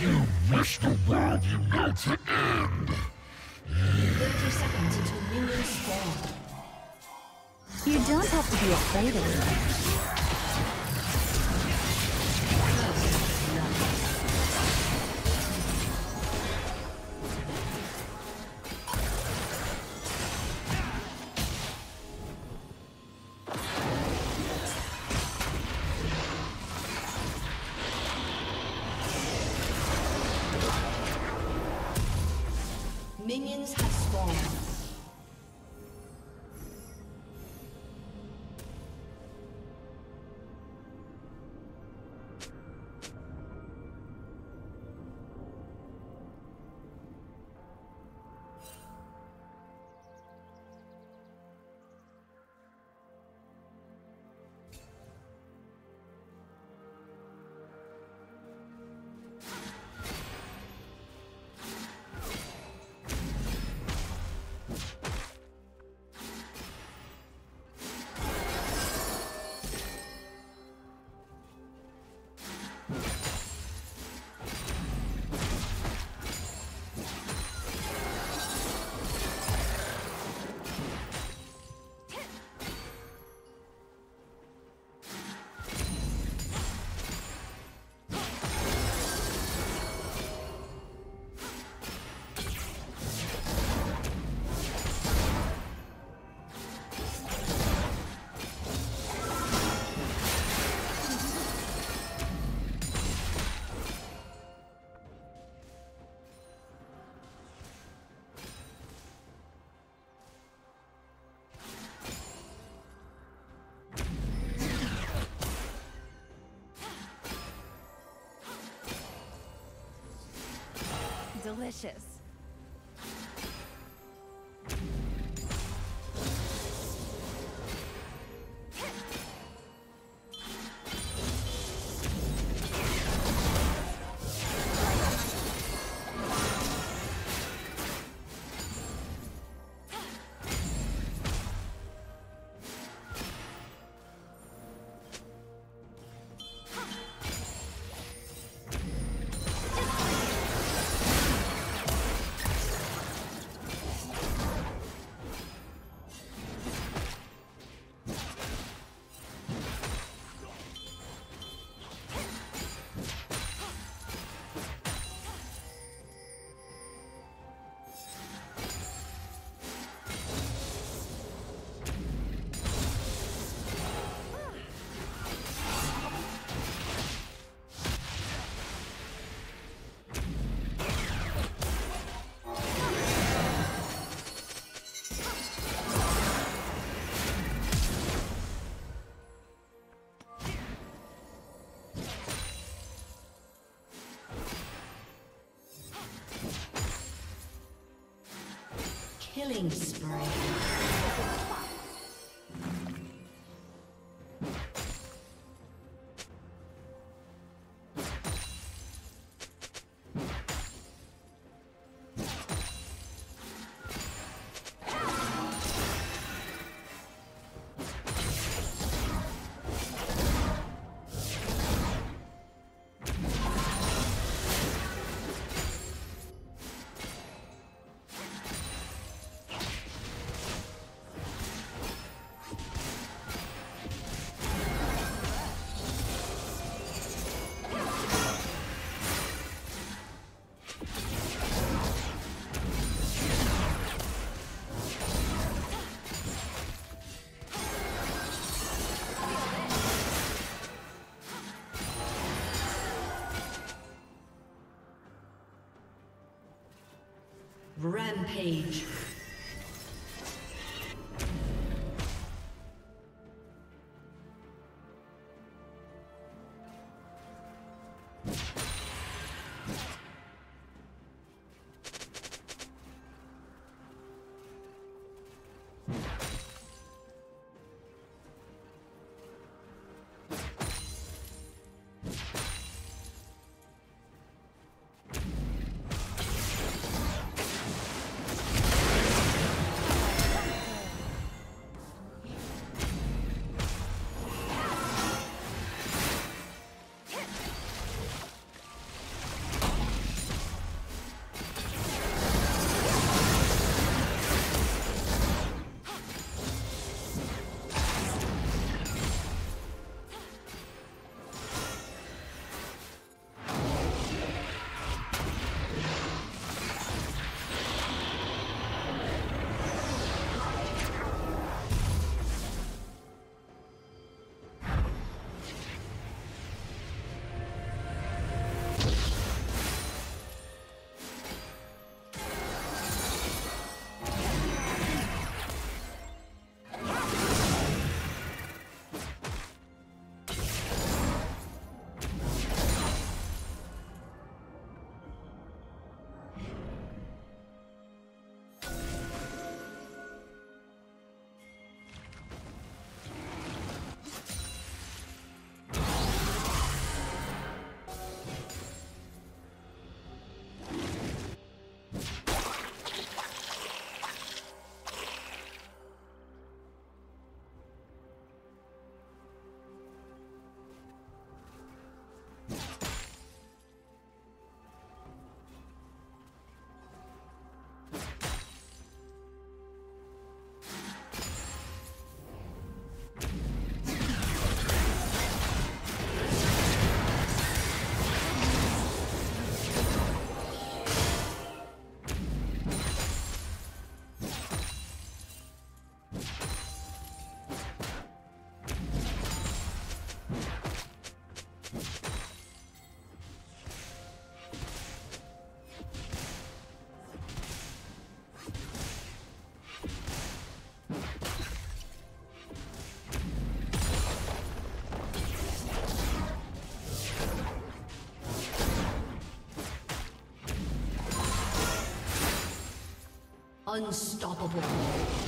You wish the world you know to end. 30 seconds until minions spawn. You don't have to be afraid of me. Delicious. Killing spree. Rampage. Unstoppable.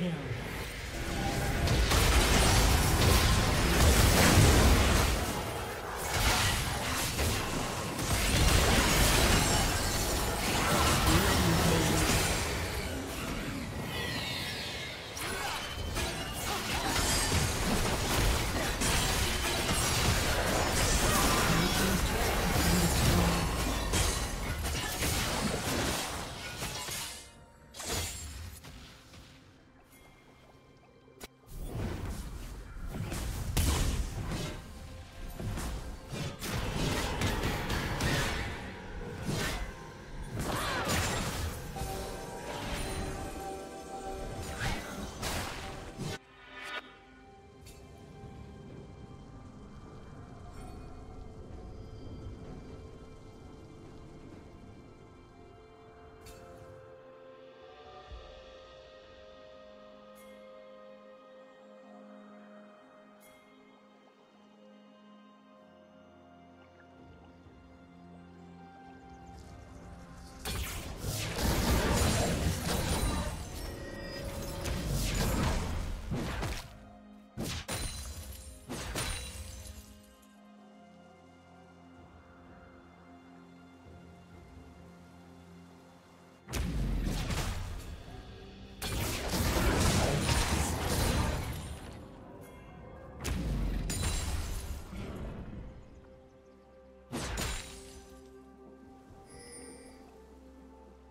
kill.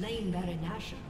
Slain Baron Nashor.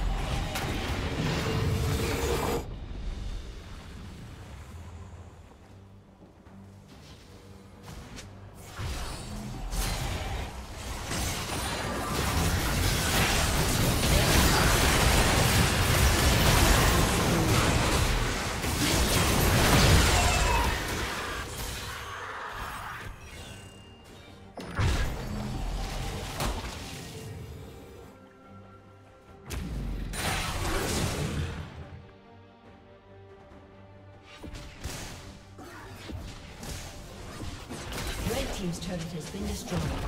Has been destroyed.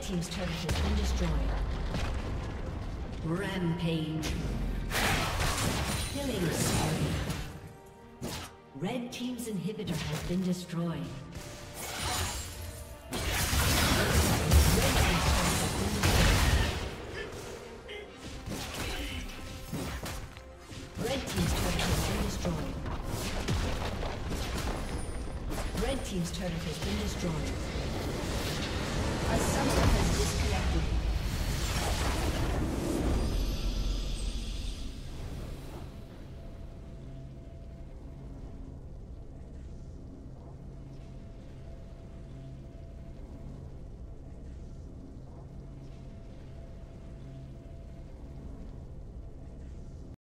Team's turret has been destroyed. Rampage. Killing spree. Red team's inhibitor has been destroyed.